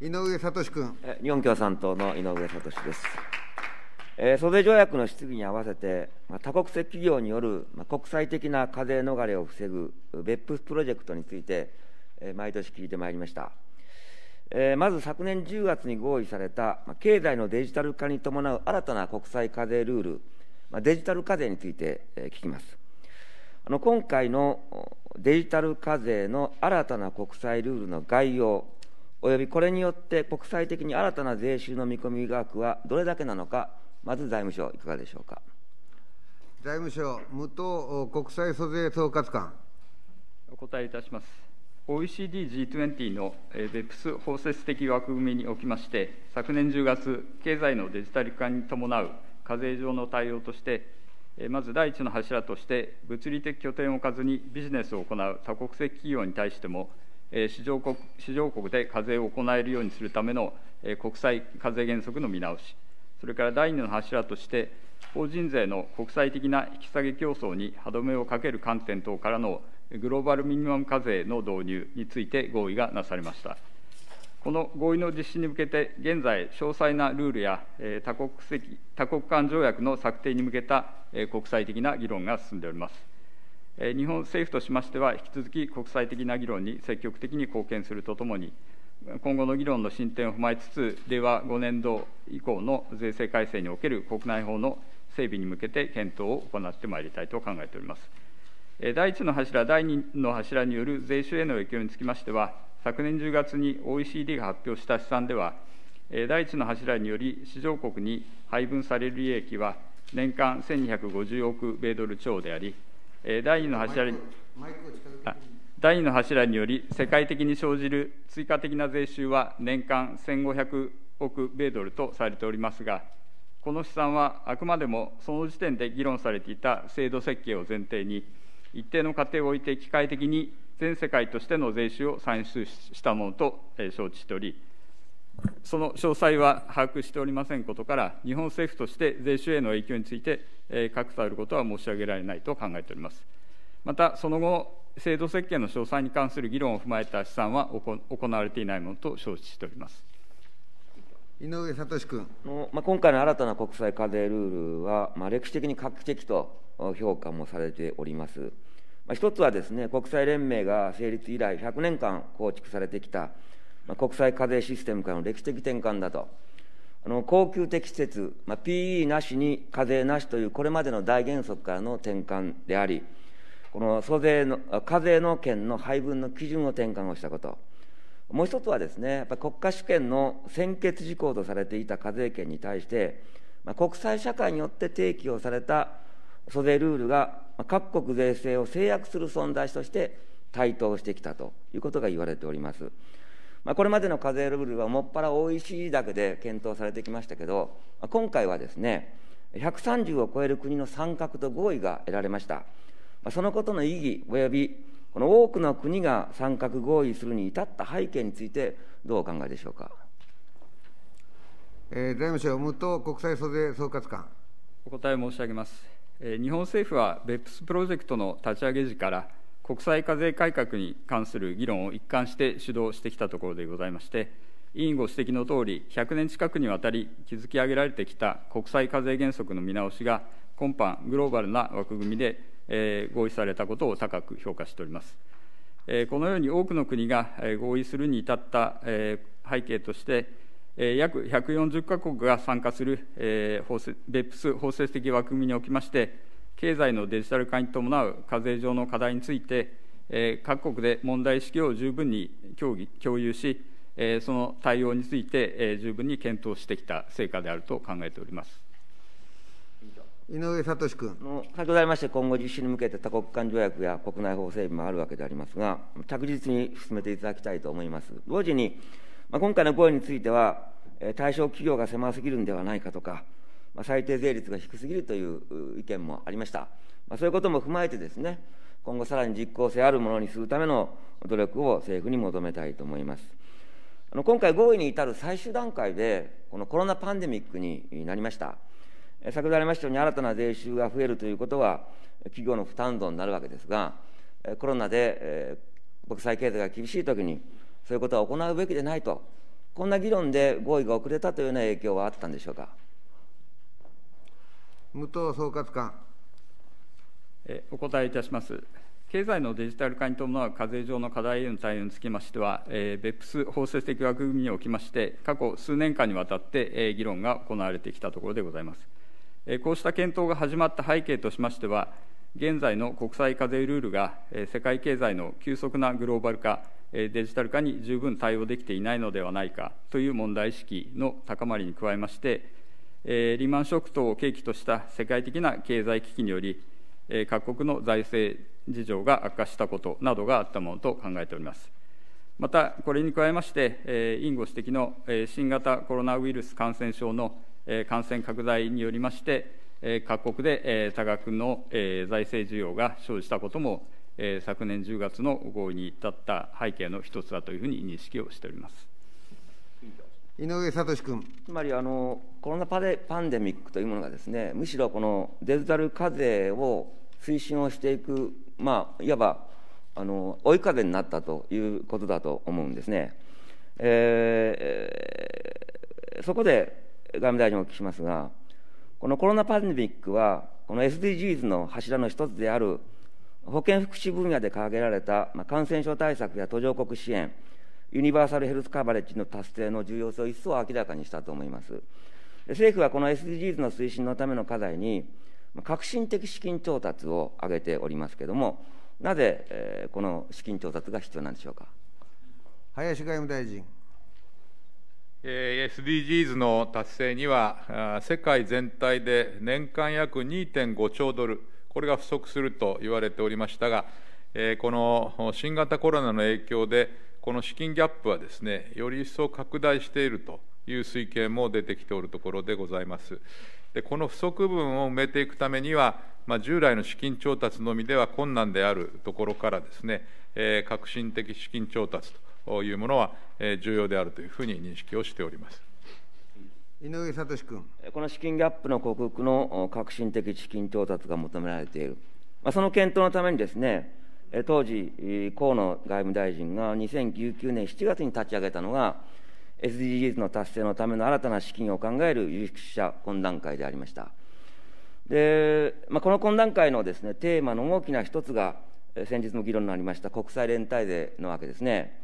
井上聡君。日本共産党の井上聡です。えー、租税条約の質疑に合わせて、まあ、多国籍企業による、まあ、国際的な課税逃れを防ぐ別府プロジェクトについて、えー、毎年聞いてまいりました。えー、まず昨年10月に合意された、まあ、経済のデジタル化に伴う新たな国際課税ルール、まあ、デジタル課税について、えー、聞きます。あの今回のデジタル課税の新たな国際ルールの概要、およびこれによって国際的に新たな税収の見込み額はどれだけなのか、まず財務省、いかがでしょうか？財務省、武藤国際租税総括官。お答えいたします。OECD G20 の BEPS 包摂的枠組みにおきまして、昨年10月、経済のデジタル化に伴う課税上の対応として、まず第一の柱として、物理的拠点を置かずにビジネスを行う多国籍企業に対しても、市場国市場国で課税を行えるようにするための国際課税原則の見直し、それから第2の柱として、法人税の国際的な引き下げ競争に歯止めをかける観点等からのグローバルミニマム課税の導入について合意がなされました。この合意の実施に向けて、現在、詳細なルールや多国籍多国間条約の策定に向けた国際的な議論が進んでおります。日本政府としましては、引き続き国際的な議論に積極的に貢献するとともに、今後の議論の進展を踏まえつつ、令和5年度以降の税制改正における国内法の整備に向けて検討を行ってまいりたいと考えております。第1の柱、第2の柱による税収への影響につきましては、昨年10月に OECD が発表した試算では、第1の柱により市場国に配分される利益は年間1250億米ドル超であり、第2の柱に第2の柱により、世界的に生じる追加的な税収は年間1500億米ドルとされておりますが、この試算はあくまでもその時点で議論されていた制度設計を前提に、一定の過程を置いて機械的に全世界としての税収を算出したものと承知しており、その詳細は把握しておりませんことから、日本政府として税収への影響について、確たることは申し上げられないと考えております。また、その後、制度設計の詳細に関する議論を踏まえた試算は行われていないものと承知しております井上聡君。まあ、今回の新たな国際課税ルールは、まあ、歴史的に画期的と評価もされております。まあ、一つはですね、国際連盟が成立以来100年間構築されてきた、まあ、国際課税システムからの歴史的転換だと。あの恒久的施設、まあ、PE なしに課税なしというこれまでの大原則からの転換であり、この租税の課税の権の配分の基準を転換をしたこと、もう一つはですね、やっぱ国家主権の先決事項とされていた課税権に対して、まあ、国際社会によって提起をされた租税ルールが各国税制を制約する存在として台頭してきたということが言われております。まあ、これまでの課税ルールはもっぱら OECD だけで検討されてきましたけど、今回はですね、130を超える国の参画と合意が得られました。そのことの意義およびこの多くの国が参画合意するに至った背景についてどうお考えでしょうか？えー、財務省、武藤国際租税総括官。お答え申し上げます。えー、日本政府は BEPS プロジェクトの立ち上げ時から、国際課税改革に関する議論を一貫して主導してきたところでございまして、委員ご指摘のとおり、100年近くにわたり築き上げられてきた国際課税原則の見直しが、今般、グローバルな枠組みでえー、合意されたことを高く評価しております。えー、このように多くの国が合意するに至った、えー、背景として、えー、約140か国が参加する、えー、別包摂的枠組みにおきまして、経済のデジタル化に伴う課税上の課題について、えー、各国で問題意識を十分に協議共有し、えー、その対応について、えー、十分に検討してきた成果であると考えております。井上聡君。先ほどありまして、今後実施に向けて多国間条約や国内法整備もあるわけでありますが、着実に進めていただきたいと思います。同時に、まあ、今回の合意については、対象企業が狭すぎるんではないかとか、まあ、最低税率が低すぎるという意見もありました。まあ、そういうことも踏まえてですね、今後さらに実効性あるものにするための努力を政府に求めたいと思います。あの今回、合意に至る最終段階で、このコロナパンデミックになりました。先ほどありましたように新たな税収が増えるということは、企業の負担増になるわけですが、コロナで国際経済が厳しいときに、そういうことは行うべきでないと、こんな議論で合意が遅れたというような影響はあったんでしょうか？武藤総括官。お答えいたします。経済のデジタル化に伴う課税上の課題への対応につきましては、えー、BEPS 包摂的枠組みにおきまして、過去数年間にわたって、えー、議論が行われてきたところでございます。えー、こうした検討が始まった背景としましては、現在の国際課税ルールが、えー、世界経済の急速なグローバル化、えー、デジタル化に十分対応できていないのではないかという問題意識の高まりに加えまして、リーマンショック等を契機とした世界的な経済危機により、各国の財政事情が悪化したことなどがあったものと考えております。また、これに加えまして、委員ご指摘の、新型コロナウイルス感染症の、感染拡大によりまして、各国で、多額の、財政需要が生じたことも、昨年10月の合意に至った背景の一つだというふうに認識をしております。井上聡君。つまりあの、コロナパデパンデミックというものがですね、むしろこのデジタル課税を推進をしていく、まあ、いわばあの追い風になったということだと思うんですね。えー、そこで外務大臣にお聞きしますが、このコロナパンデミックは、この SDGs の柱の一つである保健福祉分野で掲げられた、まあ、感染症対策や途上国支援、ユニバーサルヘルスカバレッジの達成の重要性を一層明らかにしたと思います。政府はこの SDGs の推進のための課題に、革新的資金調達を挙げておりますけれども、なぜ、えー、この資金調達が必要なんでしょうか？林外務大臣。えー、SDGs の達成には、世界全体で年間約2.5兆ドル、これが不足すると言われておりましたが、えー、この新型コロナの影響で、この資金ギャップはですね、より一層拡大しているという推計も出てきておるところでございます。でこの不足分を埋めていくためには、まあ、従来の資金調達のみでは困難であるところからですね、えー、革新的資金調達というものは、えー、重要であるというふうに認識をしております。井上聡君。この資金ギャップの克服の革新的資金調達が求められている。まあ、その検討のためにですね、当時、河野外務大臣が2019年7月に立ち上げたのが、SDGs の達成のための新たな資金を考える有識者懇談会でありました。でまあ、この懇談会のです、ね、テーマの大きな一つが、先日も議論になりました国際連帯税のわけですね。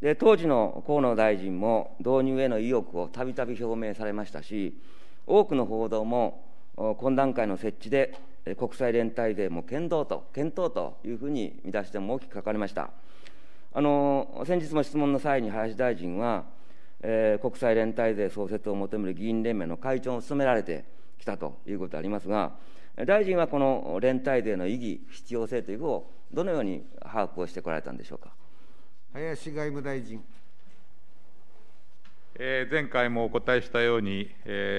で当時の河野大臣も導入への意欲をたびたび表明されましたし、多くの報道も懇談会の設置で国際連帯税も検討と、検討というふうに見出しても大きく書かれました。あの先日も質問の際に林大臣は、えー、国際連帯税創設を求める議員連盟の会長を務められてきたということでありますが、大臣はこの連帯税の意義、必要性ということをどのように把握をしてこられたんでしょうか。林外務大臣。前回もお答えしたように、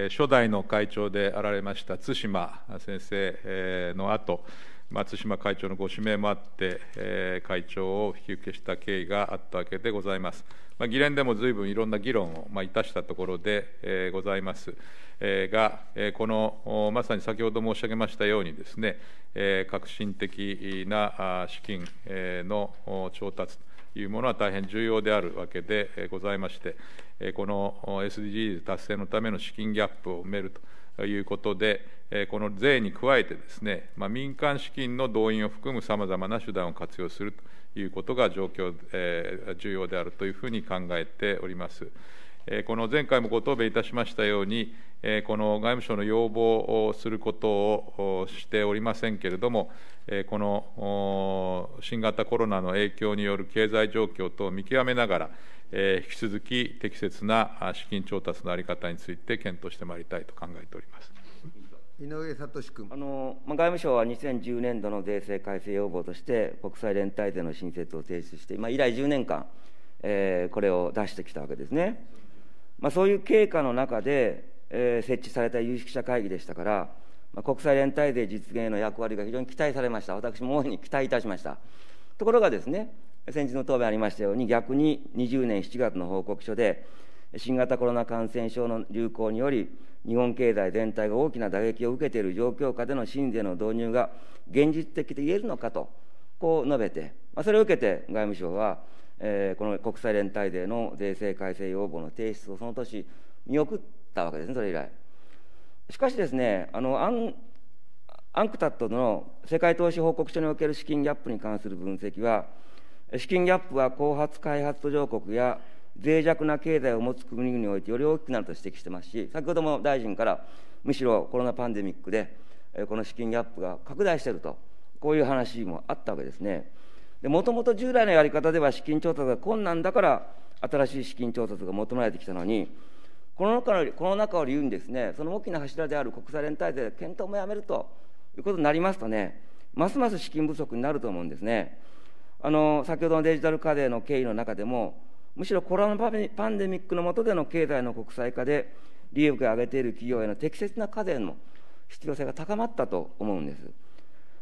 初代の会長であられました対馬先生の後、松島会長のご指名もあって、会長を引き受けした経緯があったわけでございます。まあ、議連でもずいぶんいろんな議論を、まあ、いたしたところで、ございます。が、このまさに先ほど申し上げましたようにですね、革新的な資金の調達というものは大変重要であるわけでございまして、この SDGs 達成のための資金ギャップを埋めるということで、この税に加えてですね、まあ、民間資金の動員を含むさまざまな手段を活用するということが状況、えー、重要であるというふうに考えております。この前回もご答弁いたしましたように、この外務省の要望をすることをしておりませんけれども、この新型コロナの影響による経済状況と見極めながら、引き続き適切な資金調達の在り方について検討してまいりたいと考えております。井上聡君あの、まあ、外務省は2010年度の税制改正要望として、国際連帯税の新設を提出して、まあ、以来10年間、えー、これを出してきたわけですね。まあ、そういう経過の中で、えー、設置された有識者会議でしたから、まあ、国際連帯税実現への役割が非常に期待されました。私も大いに期待いたしました。ところがですね、先日の答弁ありましたように、逆に20年7月の報告書で、新型コロナ感染症の流行により、日本経済全体が大きな打撃を受けている状況下での新税の導入が現実的で言えるのかと、こう述べて、まあ、それを受けて外務省は、えー、この国際連帯税の税制改正要望の提出をその年、見送ったわけですね、それ以来。しかしですね、あのアンアンクタットの世界投資報告書における資金ギャップに関する分析は、資金ギャップは後発開発途上国や脆弱な経済を持つ国々においてより大きくなると指摘してますし、先ほども大臣から、むしろコロナパンデミックで、この資金ギャップが拡大していると、こういう話もあったわけですね。もともと従来のやり方では資金調達が困難だから、新しい資金調達が求められてきたのに、この中のこの中を理由にですね、その大きな柱である国際連帯税検討もやめるということになりますとね、ますます資金不足になると思うんですね。あの先ほどのデジタル課税の経緯の中でも、むしろコロナパンデミックの下での経済の国際化で、利益を上げている企業への適切な課税の必要性が高まったと思うんです。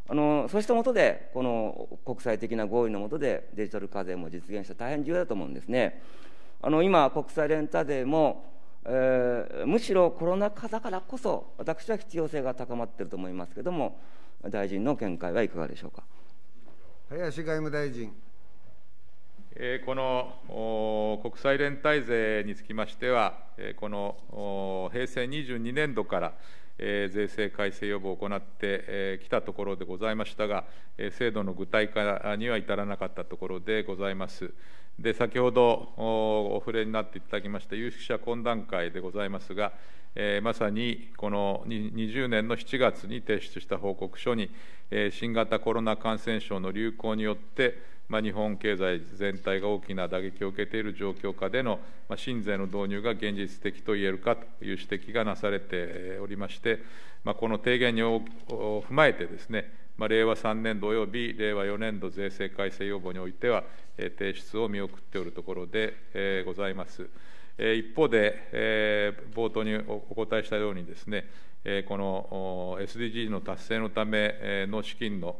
あのそうしたもとで、この国際的な合意のもとでデジタル課税も実現した大変重要だと思うんですね。あの今、国際レンタ税も、えー、むしろコロナ禍だからこそ、私は必要性が高まっていると思いますけれども、大臣の見解はいかがでしょうか？林外務大臣。この国際連帯税につきましては、この平成22年度から税制改正予防を行ってきたところでございましたが、制度の具体化には至らなかったところでございます。で先ほどお触れになっていただきました有識者懇談会でございますが、えー、まさにこの20年の7月に提出した報告書に、えー、新型コロナ感染症の流行によって、まあ、日本経済全体が大きな打撃を受けている状況下での、まあ、新税の導入が現実実的といえるかという指摘がなされておりまして、まあ、この提言に踏まえてですね、まあ、令和3年度および令和4年度税制改正要望においては、え、提出を見送っておるところで、え、ございます。一方で、冒頭にお答えしたようにですね、この SDGs の達成のための資金の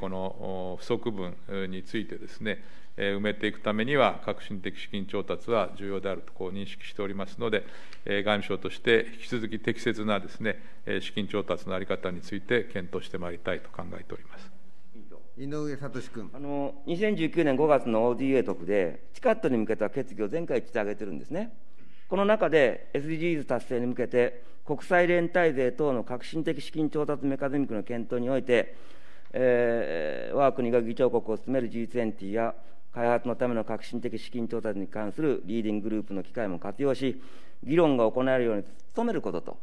この不足分についてですね、埋めていくためには、革新的資金調達は重要であるとこう認識しておりますので、外務省として引き続き適切なですね資金調達の在り方について検討してまいりたいと考えております。井上聡君あの2019年5月の ODA 特で、チカットに向けた決議を全会一致で挙げてるんですね。この中で SDGs 達成に向けて、国際連帯税等の革新的資金調達メカニズムの検討において、えー、我が国が議長国を務める G20 や開発のための革新的資金調達に関するリーディンググループの機会も活用し、議論が行えるように努めることと、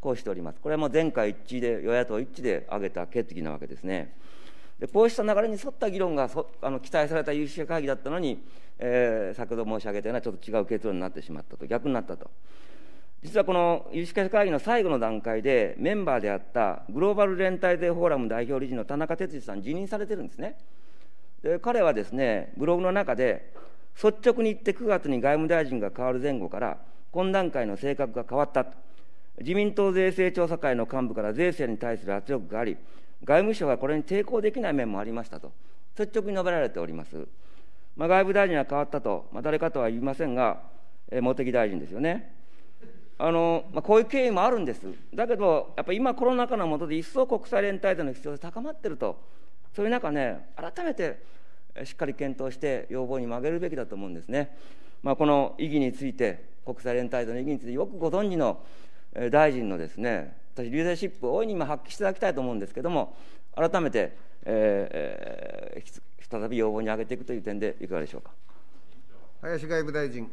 こうしております。これはもう全会一致で、与野党一致で挙げた決議なわけですね。でこうした流れに沿った議論があの期待された有識者会議だったのに、えー、先ほど申し上げたようなちょっと違う結論になってしまったと、逆になったと。実はこの有識者会議の最後の段階で、メンバーであったグローバル連帯税フォーラム代表理事の田中哲司さん、辞任されてるんですね。で彼はですね、ブログの中で、率直に言って9月に外務大臣が変わる前後から、懇談会の性格が変わった。自民党税制調査会の幹部から税制に対する圧力があり、外務省はこれに抵抗できない面もありましたと、率直に述べられております。まあ、外務大臣は変わったと、まあ、誰かとは言いませんが、えー、茂木大臣ですよね。あのまあ、こういう経緯もあるんです。だけど、やっぱり今、コロナ禍の下で一層国際連帯での必要性高まってると、そういう中ね、改めてしっかり検討して、要望に曲げるべきだと思うんですね。まあ、この意義について、国際連帯での意義について、よくご存知の大臣のですね、私、リーダーシップを大いに今発揮していただきたいと思うんですけれども、改めて、えー、再び要望に上げていくという点で、いかがでしょうか？林外務大臣。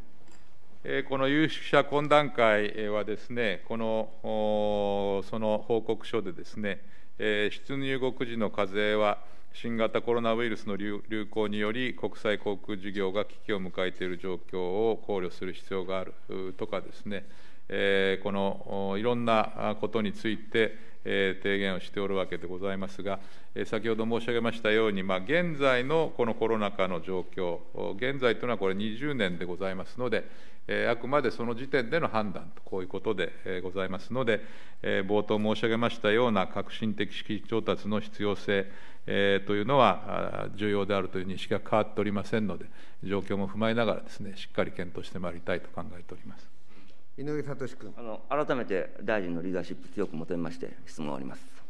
この有識者懇談会はですね、このその報告書でですね、出入国時の課税は、新型コロナウイルスの流行により、国際航空事業が危機を迎えている状況を考慮する必要があるとかですね、えこのいろんなことについて、え提言をしておるわけでございますが、え先ほど申し上げましたように、まあ、現在のこのコロナ禍の状況、現在というのはこれ20年でございますので、えあくまでその時点での判断と、こういうことで、えございますので、え冒頭申し上げましたような革新的資金調達の必要性、というのは重要であるという認識が変わっておりませんので、状況も踏まえながらですね、しっかり検討してまいりたいと考えております。井上聡君。あの改めて大臣のリーダーシップ強く求めまして質問を終わります。